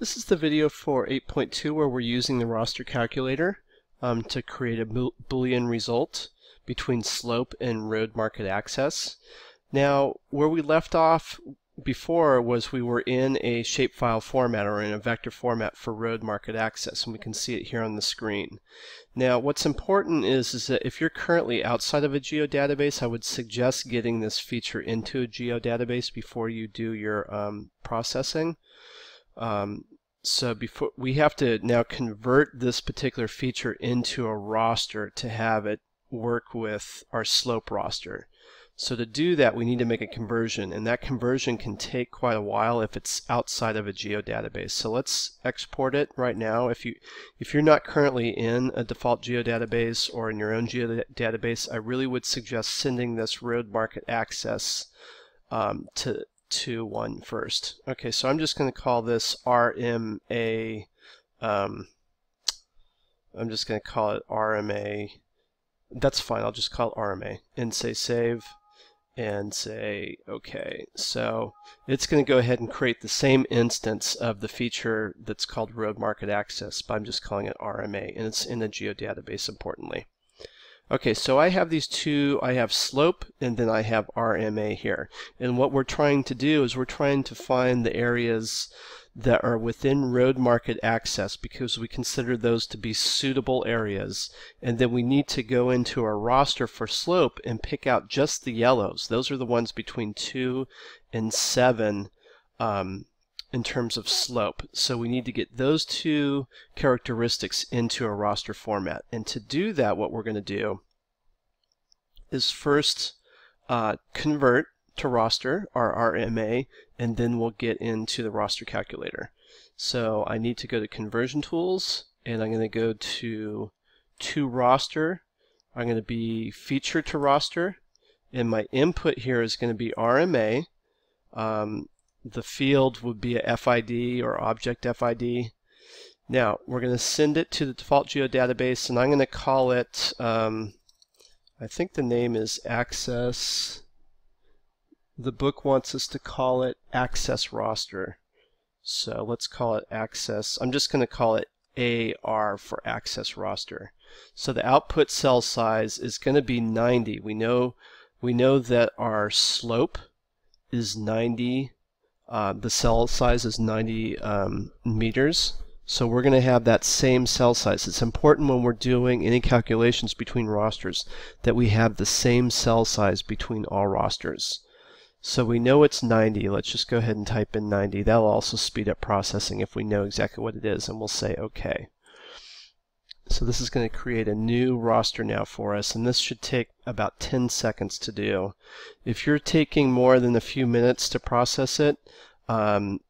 This is the video for 8.2 where we're using the raster calculator um, to create a Boolean result between slope and road market access. Now, where we left off before was we were in a shapefile format or in a vector format for road market access, and we can see it here on the screen. Now, what's important is, is that if you're currently outside of a geodatabase, I would suggest getting this feature into a geodatabase before you do your um, processing. Um, so before we have to now convert this particular feature into a raster to have it work with our slope raster. So to do that, we need to make a conversion, and that conversion can take quite a while if it's outside of a geodatabase. So let's export it right now. If you if you're not currently in a default geodatabase or in your own geodatabase, I really would suggest sending this road market access um, to to one first. Okay, so I'm just going to call this RMA. Um, I'm just going to call it RMA. That's fine. I'll just call it RMA and say save and say okay. So it's going to go ahead and create the same instance of the feature that's called road market access, but I'm just calling it RMA and it's in the geodatabase importantly. Okay, so I have these two, I have slope and then I have RMA here. And what we're trying to do is we're trying to find the areas that are within road market access because we consider those to be suitable areas. And then we need to go into our raster for slope and pick out just the yellows. Those are the ones between 2 and 7 um, in terms of slope. So we need to get those two characteristics into a raster format. And to do that, what we're going to do is first uh, convert to raster, our RMA, and then we'll get into the raster calculator. So I need to go to conversion tools, and I'm going to go to to raster. I'm going to be feature to raster, and my input here is going to be RMA. Um, the field would be a FID or object FID. Now, we're going to send it to the default geodatabase, and I'm going to call it, um, I think the name is Access. The book wants us to call it Access Raster. So let's call it Access. I'm just going to call it AR for Access Raster. So the output cell size is going to be 90. We know we know that our slope is 90 uh, the cell size is 90 um, meters. So we're going to have that same cell size. It's important when we're doing any calculations between rasters that we have the same cell size between all rasters. So we know it's 90. Let's just go ahead and type in 90. That'll also speed up processing if we know exactly what it is, and we'll say OK. So this is going to create a new raster now for us, and this should take about 10 seconds to do. If you're taking more than a few minutes to process it, um,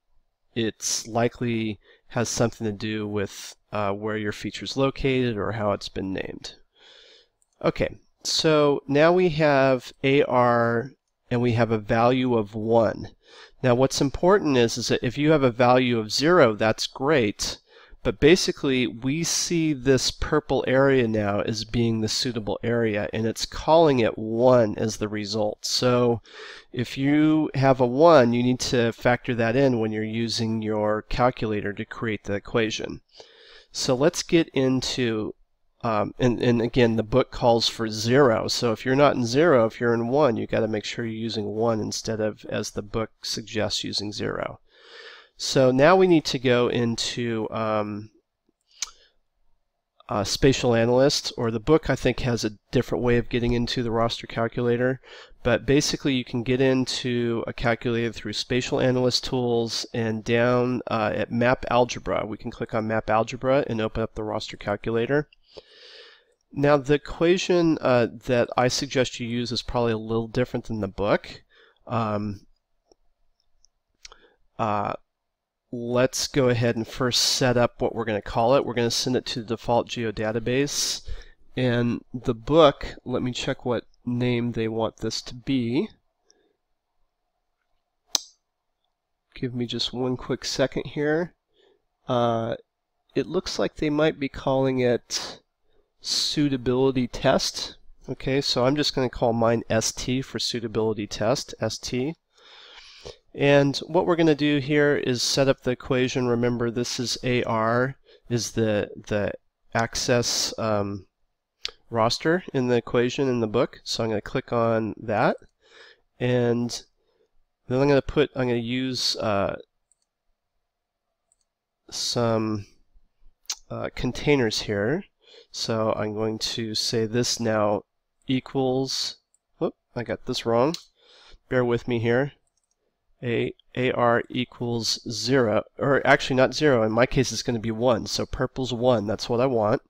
it's likely has something to do with uh, where your feature is located or how it's been named. Okay, so now we have AR and we have a value of 1. Now what's important is, is that if you have a value of 0, that's great. But basically, we see this purple area now as being the suitable area, and it's calling it 1 as the result. So if you have a 1, you need to factor that in when you're using your calculator to create the equation. So let's get into, um, and, and again, the book calls for 0. So if you're not in 0, if you're in 1, you've got to make sure you're using 1 instead of, as the book suggests, using 0. So now we need to go into um, Spatial Analyst, or the book I think has a different way of getting into the raster calculator. But basically, you can get into a calculator through Spatial Analyst tools and down uh, at Map Algebra. We can click on Map Algebra and open up the raster calculator. Now, the equation uh, that I suggest you use is probably a little different than the book. Um, uh, let's go ahead and first set up what we're going to call it. We're going to send it to the default geodatabase. And the book, let me check what name they want this to be. Give me just one quick second here. Uh, it looks like they might be calling it suitability test. Okay, so I'm just going to call mine ST for suitability test, ST. And what we're going to do here is set up the equation. Remember, this is AR, is the, the access um, raster in the equation in the book. So I'm going to click on that. And then I'm going to put, I'm going to use uh, some uh, containers here. So I'm going to say this now equals, whoop, I got this wrong. Bear with me here. A, AR equals 0, or actually not 0, in my case it's going to be 1, so purple's 1, that's what I want.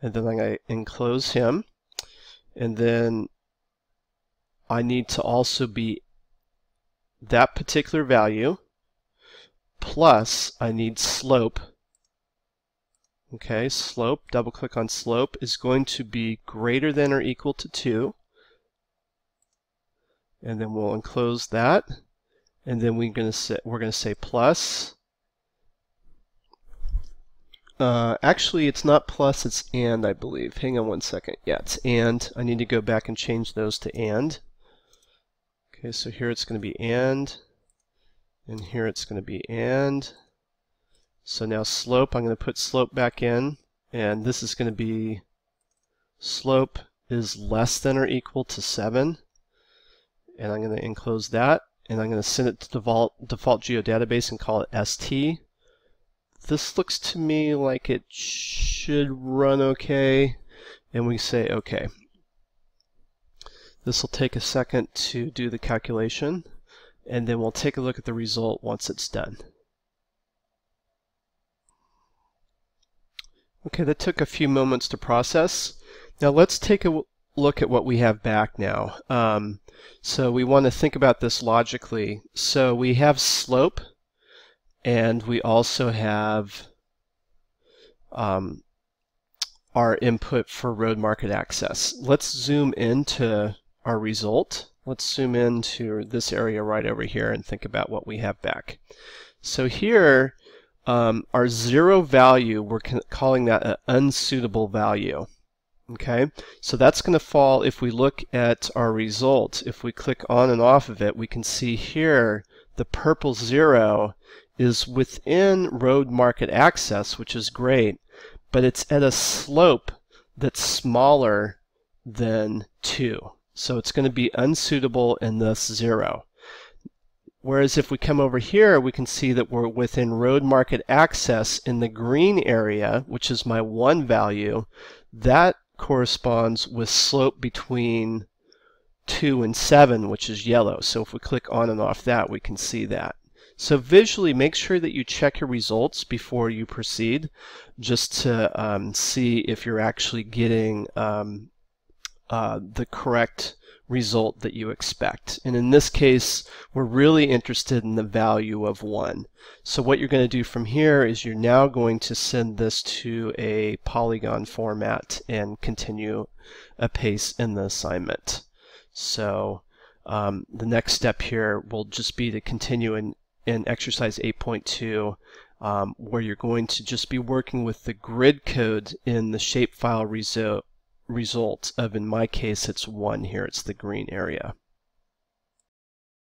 And then to enclose him, and then I need to also be that particular value, plus I need slope. Okay, slope, double click on slope, is going to be greater than or equal to 2. And then we'll enclose that and then we're going to say we're to say plus. Uh, actually, it's not plus, it's and, I believe. Hang on one second. Yeah, it's and. I need to go back and change those to and. Okay, so here it's going to be and, and here it's going to be and. So now slope, I'm going to put slope back in, and this is going to be slope is less than or equal to 7. And I'm going to enclose that and I'm going to send it to default, default geodatabase and call it ST. This looks to me like it should run okay, and we say OK. This will take a second to do the calculation, and then we'll take a look at the result once it's done. Okay, that took a few moments to process. Now let's take a look at what we have back now. Um, so we want to think about this logically. So we have slope, and we also have um, our input for road market access. Let's zoom into our result. Let's zoom into this area right over here and think about what we have back. So here, um, our zero value, we're calling that an unsuitable value. Okay, so that's going to fall if we look at our result. If we click on and off of it, we can see here the purple zero is within road market access, which is great, but it's at a slope that's smaller than 2. So it's going to be unsuitable and thus 0. Whereas if we come over here, we can see that we're within road market access in the green area, which is my 1 value. That corresponds with slope between 2 and 7, which is yellow. So if we click on and off that, we can see that. So visually, make sure that you check your results before you proceed, just to um, see if you're actually getting um, uh, the correct result that you expect. And in this case, we're really interested in the value of 1. So what you're going to do from here is you're now going to send this to a polygon format and continue apace in the assignment. So um, the next step here will just be to continue in, in exercise 8.2 um, where you're going to just be working with the grid code in the shapefile result result of, in my case, it's 1 here. It's the green area.